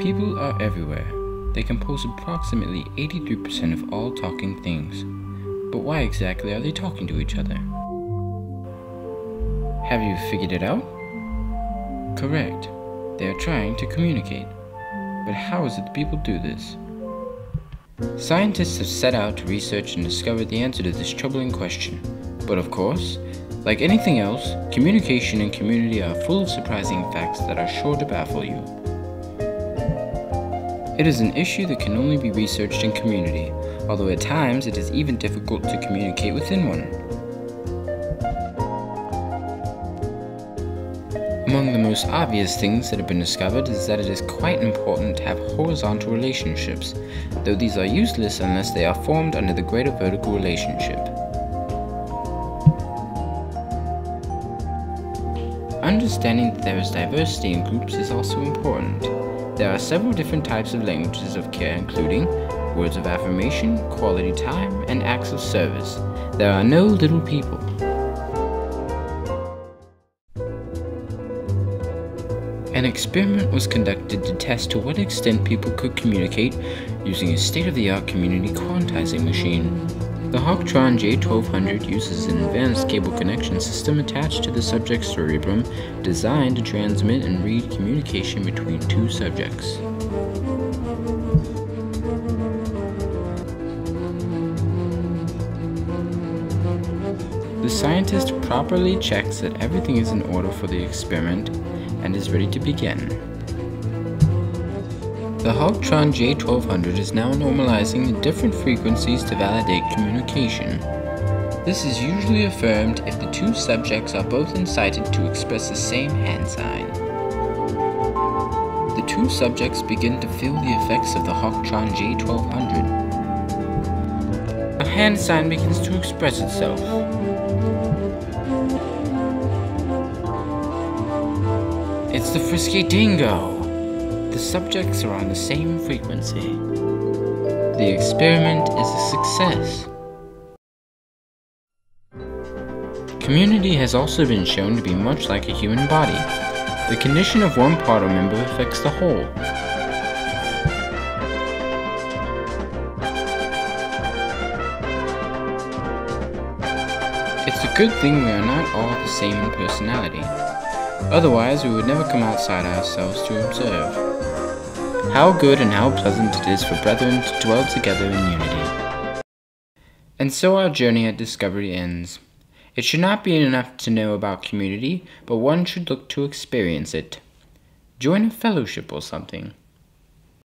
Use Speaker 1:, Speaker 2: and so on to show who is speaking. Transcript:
Speaker 1: People are everywhere. They compose approximately 83% of all talking things. But why exactly are they talking to each other? Have you figured it out? Correct. They are trying to communicate. But how is it that people do this? Scientists have set out to research and discover the answer to this troubling question. But of course, like anything else, communication and community are full of surprising facts that are sure to baffle you. It is an issue that can only be researched in community, although at times it is even difficult to communicate within one. Among the most obvious things that have been discovered is that it is quite important to have horizontal relationships, though these are useless unless they are formed under the greater vertical relationship. Understanding that there is diversity in groups is also important. There are several different types of languages of care including words of affirmation, quality time, and acts of service. There are no little people. An experiment was conducted to test to what extent people could communicate using a state-of-the-art community quantizing machine. The Hawktron J1200 uses an advanced cable connection system attached to the subject's cerebrum designed to transmit and read communication between two subjects. The scientist properly checks that everything is in order for the experiment and is ready to begin. The Hawktron J1200 is now normalizing the different frequencies to validate communication. This is usually affirmed if the two subjects are both incited to express the same hand sign. The two subjects begin to feel the effects of the Hawktron J1200. A hand sign begins to express itself. It's the Frisky Dingo! The subjects are on the same frequency. The experiment is a success. Community has also been shown to be much like a human body. The condition of one part or member affects the whole. It's a good thing we are not all the same in personality. Otherwise, we would never come outside ourselves to observe. How good and how pleasant it is for brethren to dwell together in unity. And so our journey at discovery ends. It should not be enough to know about community, but one should look to experience it. Join a fellowship or something.